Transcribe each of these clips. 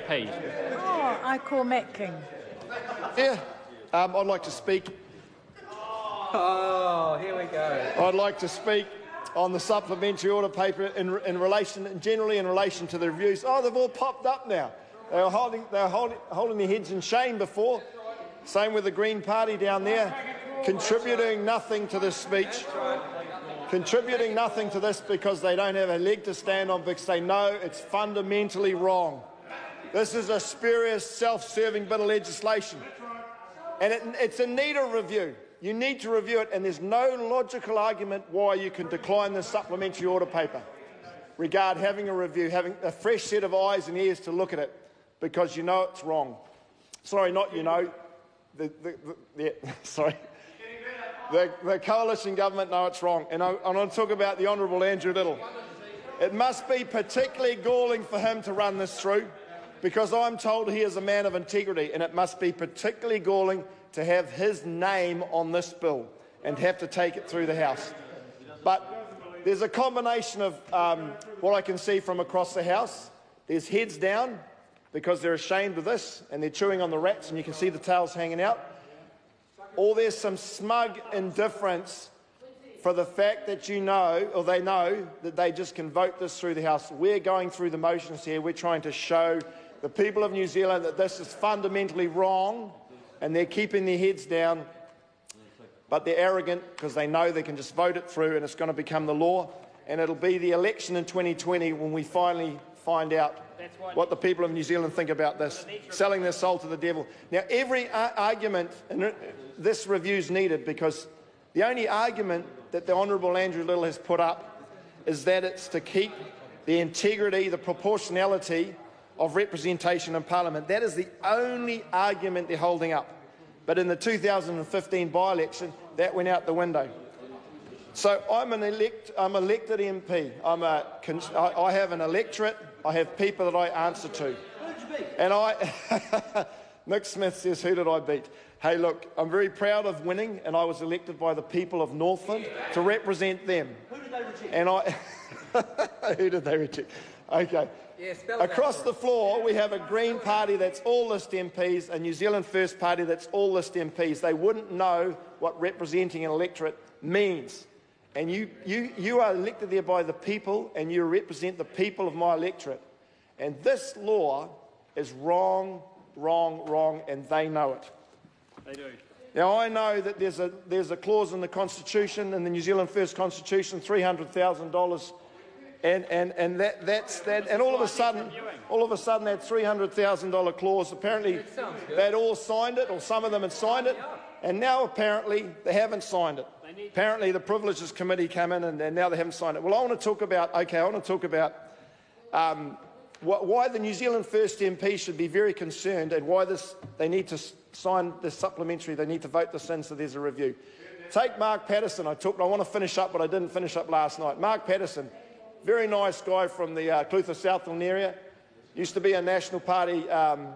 Page. Oh, I call Matt King. Yeah, um, I'd like to speak. Oh, here we go. I'd like to speak on the supplementary order paper in, in relation, generally in relation to the reviews. Oh, they've all popped up now. They were holding, they were holding, holding their heads in shame before. Same with the Green Party down there, contributing nothing to this speech. Contributing nothing to this because they don't have a leg to stand on because they know it's fundamentally wrong. This is a spurious, self-serving bit of legislation. And it, it's in need of review. You need to review it, and there's no logical argument why you can decline the supplementary order paper. Regard having a review, having a fresh set of eyes and ears to look at it, because you know it's wrong. Sorry, not you know. The, the, the, yeah, sorry. The, the coalition government know it's wrong. And I, I'm going to talk about the Honourable Andrew Little. It must be particularly galling for him to run this through because I'm told he is a man of integrity, and it must be particularly galling to have his name on this bill and have to take it through the House. But there's a combination of um, what I can see from across the House. There's heads down because they're ashamed of this and they're chewing on the rats, and you can see the tails hanging out. Or there's some smug indifference for the fact that you know, or they know, that they just can vote this through the House. We're going through the motions here. We're trying to show the people of New Zealand that this is fundamentally wrong and they're keeping their heads down, but they're arrogant because they know they can just vote it through and it's going to become the law. And it'll be the election in 2020 when we finally find out what the people of New Zealand think about this, selling their soul to the devil. Now, every argument, and this review is needed because the only argument that the Honourable Andrew Little has put up is that it's to keep the integrity, the proportionality of representation in Parliament. That is the only argument they're holding up. But in the 2015 by-election, that went out the window. So I'm an elect, I'm elected MP. I'm a, I have an electorate. I have people that I answer to. And I, Nick Smith says, who did I beat? Hey, look, I'm very proud of winning, and I was elected by the people of Northland to represent them. Who did they reject? And I, who did they reject? Okay. Yeah, Across the floor, we have a Green Party that's all list MPs, a New Zealand First Party that's all list MPs. They wouldn't know what representing an electorate means. And you, you, you are elected there by the people, and you represent the people of my electorate. And this law is wrong, wrong, wrong, and they know it. They do. Now, I know that there's a, there's a clause in the Constitution, in the New Zealand First Constitution, $300,000 and, and, and that, that's that. And all of a sudden, all of a sudden, that $300,000 clause, apparently they'd all signed it, or some of them had signed it, and now apparently they haven't signed it. Apparently the Privileges Committee came in and, and now they haven't signed it. Well, I want to talk about, okay, I want to talk about um, wh why the New Zealand First MP should be very concerned and why this, they need to sign this supplementary, they need to vote this in so there's a review. Take Mark Patterson. I, took, I want to finish up, but I didn't finish up last night. Mark Patterson very nice guy from the uh, Clutha Southland area. Used to be a National Party um,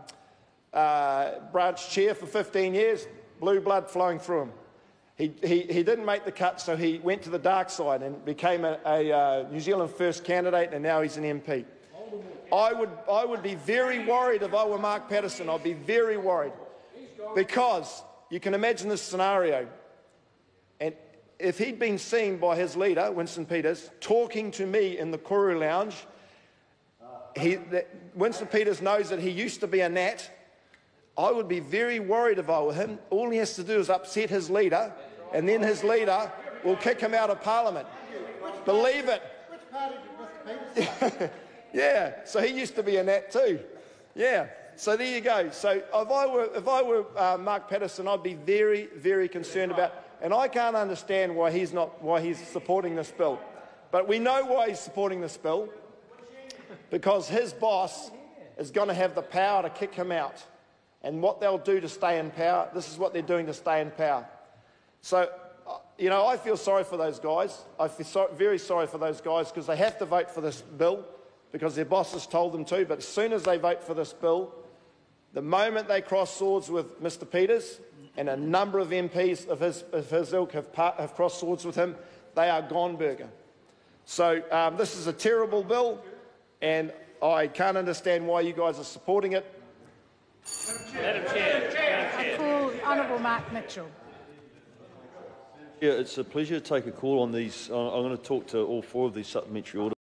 uh, branch chair for 15 years. Blue blood flowing through him. He, he, he didn't make the cut, so he went to the dark side and became a, a uh, New Zealand First candidate, and now he's an MP. I would, I would be very worried if I were Mark Patterson. I'd be very worried because you can imagine this scenario if he'd been seen by his leader, Winston Peters, talking to me in the Koru Lounge, he, that Winston Peters knows that he used to be a Nat. I would be very worried if I were him. All he has to do is upset his leader, and then his leader will kick him out of Parliament. Believe it. yeah, so he used to be a Nat too. Yeah, so there you go. So if I were, if I were uh, Mark Patterson, I'd be very, very concerned about and I can't understand why he's, not, why he's supporting this bill. But we know why he's supporting this bill because his boss is going to have the power to kick him out. And what they'll do to stay in power, this is what they're doing to stay in power. So, uh, you know, I feel sorry for those guys. I feel so, very sorry for those guys because they have to vote for this bill because their bosses told them to. But as soon as they vote for this bill, the moment they cross swords with Mr. Peters, and a number of MPs of his, of his ilk have, part, have crossed swords with him. They are gone burger. So um, this is a terrible bill, and I can't understand why you guys are supporting it. Madam Chair. I call Honourable Mark Mitchell. Yeah, it's a pleasure to take a call on these. I'm going to talk to all four of these supplementary orders.